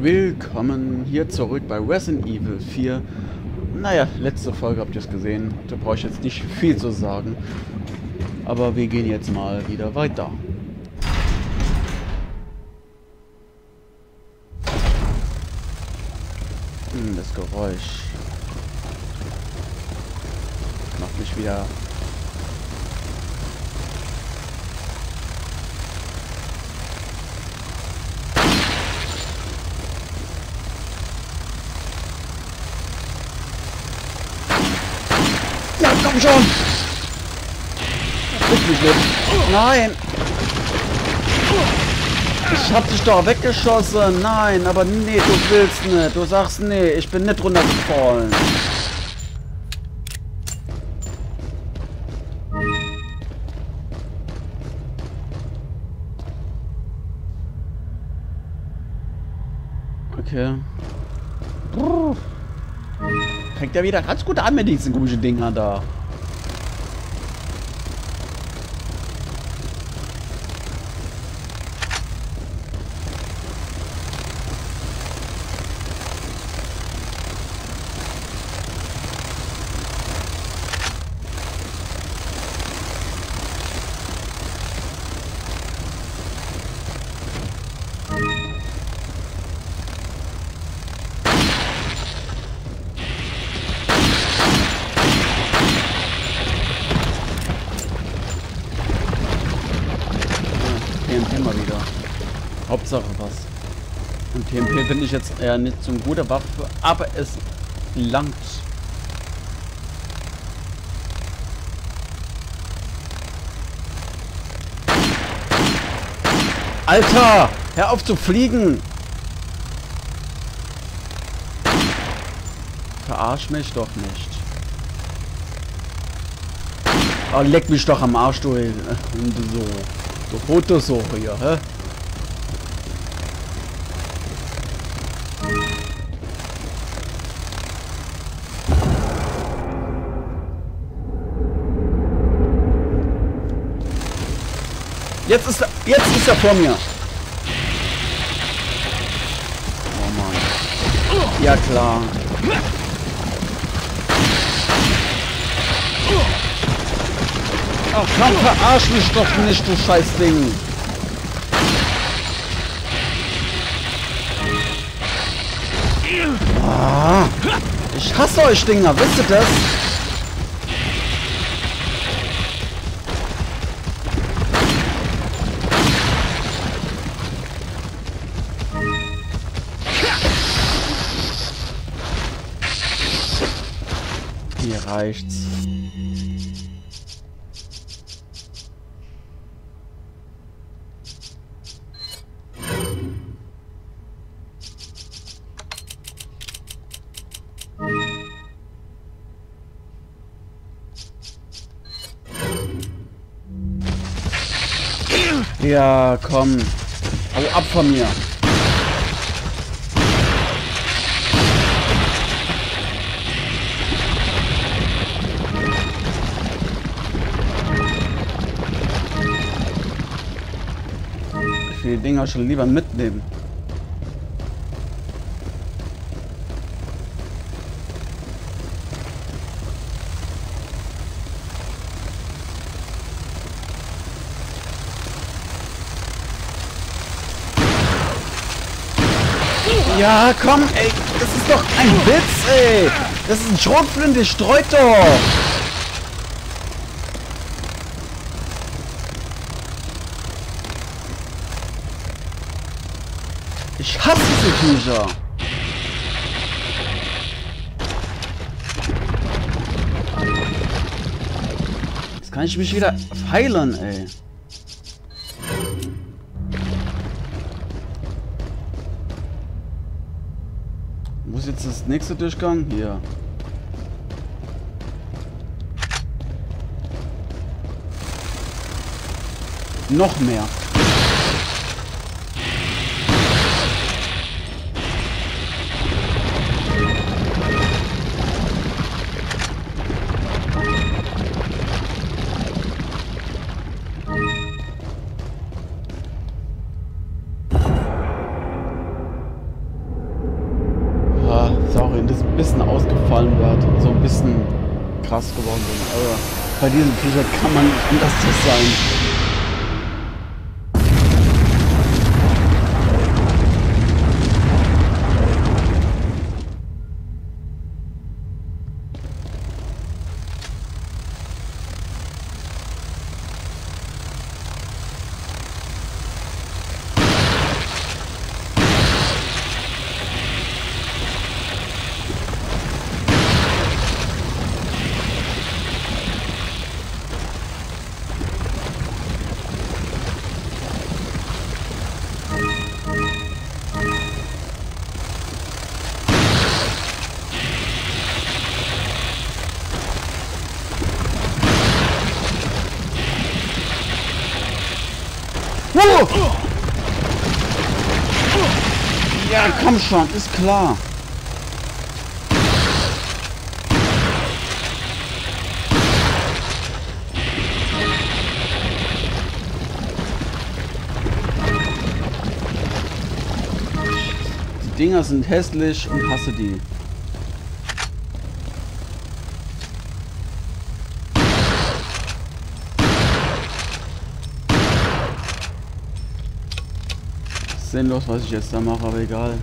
Willkommen hier zurück bei Resident Evil 4. Naja, letzte Folge habt ihr es gesehen. Da brauche ich jetzt nicht viel zu sagen. Aber wir gehen jetzt mal wieder weiter. Hm, das Geräusch macht mich wieder Ja, komm schon! Fick mich nicht. Nein! Ich hab dich doch weggeschossen. Nein, aber nee, du willst nicht. Du sagst nee, ich bin nicht runtergefallen. Okay. Brrr. Fängt ja wieder ganz gut an mit diesen komischen Dingern da. Und TNT finde ich jetzt eher nicht so eine gute Waffe, aber es langt. Alter! Hör auf zu fliegen! Verarsch mich doch nicht. Oh, leck mich doch am Arsch, du. äh, Und so. Du Fotosuche hier, hä? Jetzt ist er, jetzt ist er vor mir. Oh Mann. Ja klar. Ach komm, verarsch mich doch nicht, du Scheißding. Ich hasse euch Dinger, wisst ihr das? Hier reicht's. Ja, komm. Hau ab von mir. Ich will die Dinger schon lieber mitnehmen. Ja, komm, ey. Das ist doch ein Witz, ey. Das ist ein Schrotflinte, streut doch. Ich hasse diese Viecher. Jetzt kann ich mich wieder heilen, ey. Ist jetzt das nächste Durchgang? Hier. Noch mehr. wenn das ein bisschen ausgefallen wird, so ein bisschen krass geworden sind. Aber bei diesem T-Shirt kann man nicht anders sein. Ja, komm schon, ist klar. Die Dinger sind hässlich und hasse die. Sinnlos, was ich jetzt da mache, aber egal.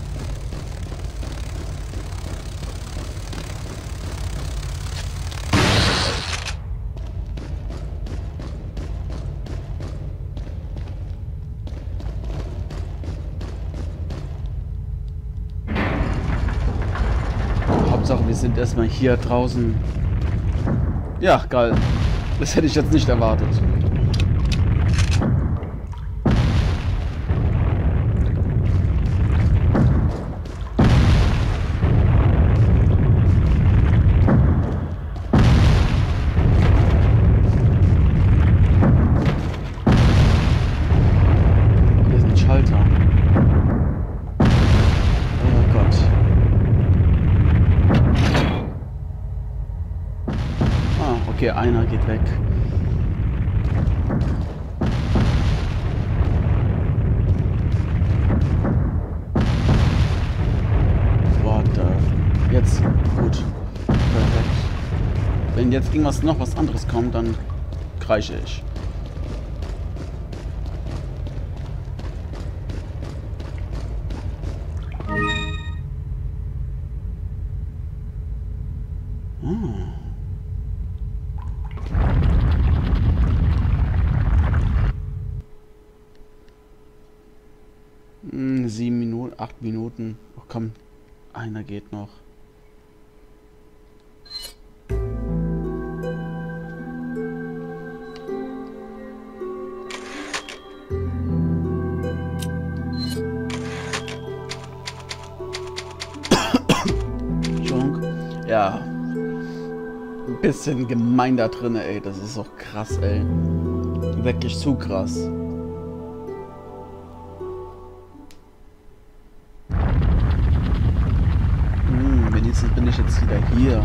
Hauptsache, wir sind erstmal hier draußen. Ja, geil. Das hätte ich jetzt nicht erwartet. Okay, einer geht weg. Warte. Jetzt. Gut. Perfekt. Wenn jetzt irgendwas noch was anderes kommt, dann kreische ich. Acht Minuten. Oh, komm, einer geht noch. Ja. Ein bisschen gemein da drin, ey. Das ist auch krass, ey. Wirklich zu krass. Ich jetzt wieder hier.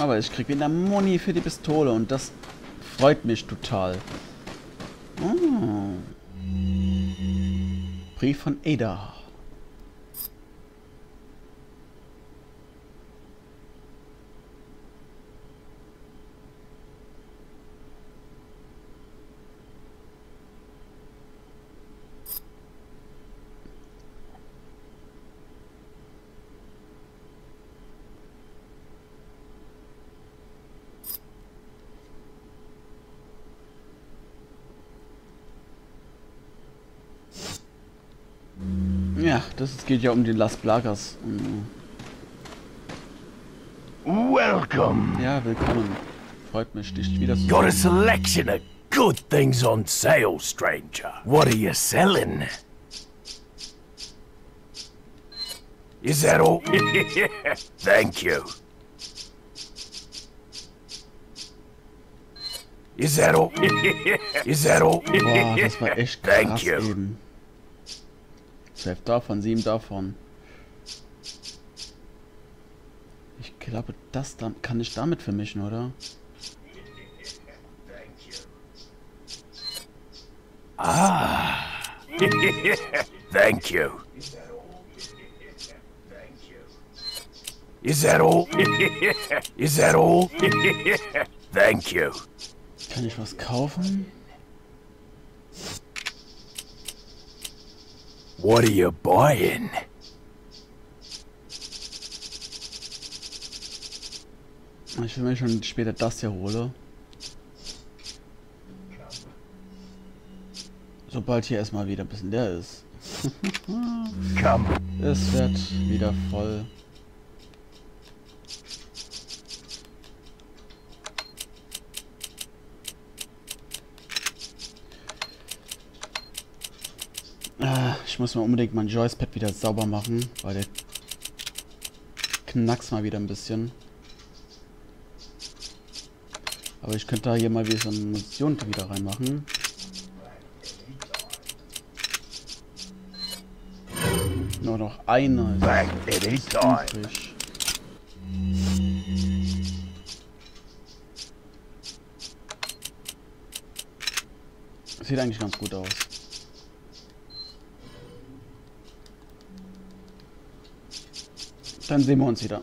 Aber ich krieg wieder Muni für die Pistole und das freut mich total. Oh. Brief von Ada. Ja, das geht ja um die Las Plagas. Welcome. Ja, willkommen. Freut mich, dich wieder zu Got a selection of good things on sale, stranger. What are you selling? Is that all? Thank you. Is that all? Is that all? Boah, das war echt krass Thank you. eben. Zwölf davon, sieben davon. Ich glaube, das da kann ich damit vermischen, oder? Ah, Thank you. Is that all? Is that all? Thank you. Kann ich was kaufen? What are you buying? Ich will mir schon später das hier hole. Sobald hier erstmal wieder ein bisschen leer ist. Come. Es wird wieder voll. Ah, Ich muss mal unbedingt mein Joyspad wieder sauber machen, weil der knackst mal wieder ein bisschen. Aber ich könnte da hier mal wieder so eine Mission wieder reinmachen. Nur noch eine ist übrig. Sieht eigentlich ganz gut aus. Dann sehen wir uns wieder.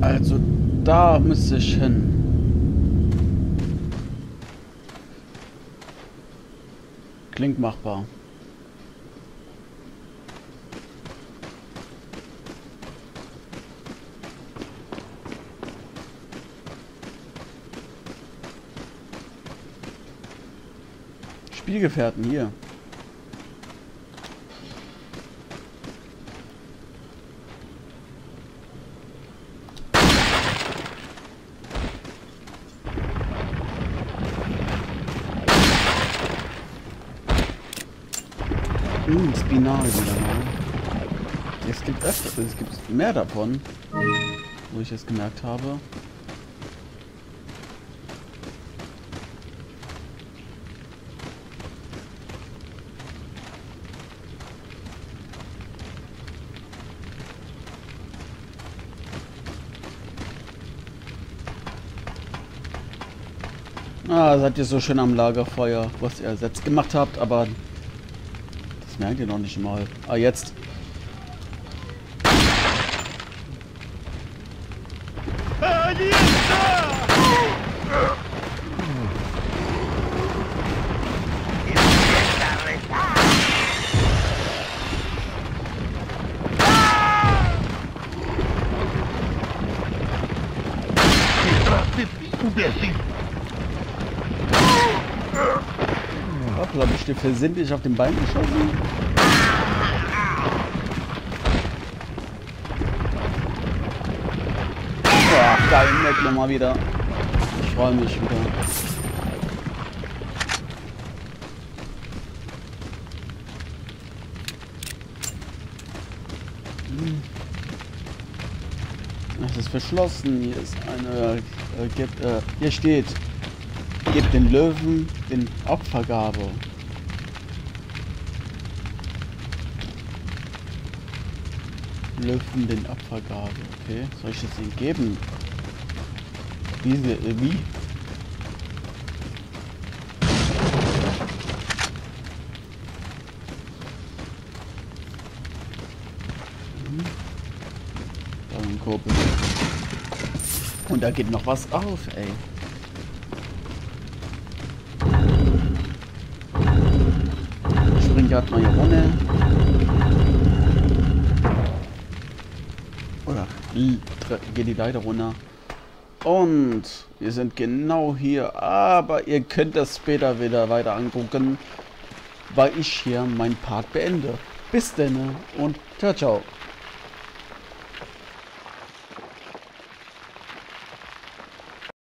Also da müsste ich hin. Klingt machbar. Spielgefährten hier. Hm, Spinal wieder mal. Es gibt öfter, es gibt mehr davon, wo ich es gemerkt habe. Ah, seid ihr so schön am Lagerfeuer, was ihr jetzt gemacht habt, aber das merkt ihr noch nicht mal. Ah, jetzt. Hoppla, hab dir versehentlich auf den Bein geschossen? Boah, geil, nett nochmal wieder. Ich freue mich wieder. Hm. Es ist verschlossen. Hier ist eine. Äh, gibt, äh, hier steht. Gebt den Löwen den Opfergabe. Löwen den Opfergabe. Okay. Soll ich das ihnen geben? Wie? sie- äh, wie? Mhm. Da ein Kurbel. Und da geht noch was auf, ey. Ich spring gerade mal hier runter. Geht die Leiter runter. Und wir sind genau hier. Aber ihr könnt das später wieder weiter angucken, weil ich hier meinen Part beende. Bis denn und ciao, ciao.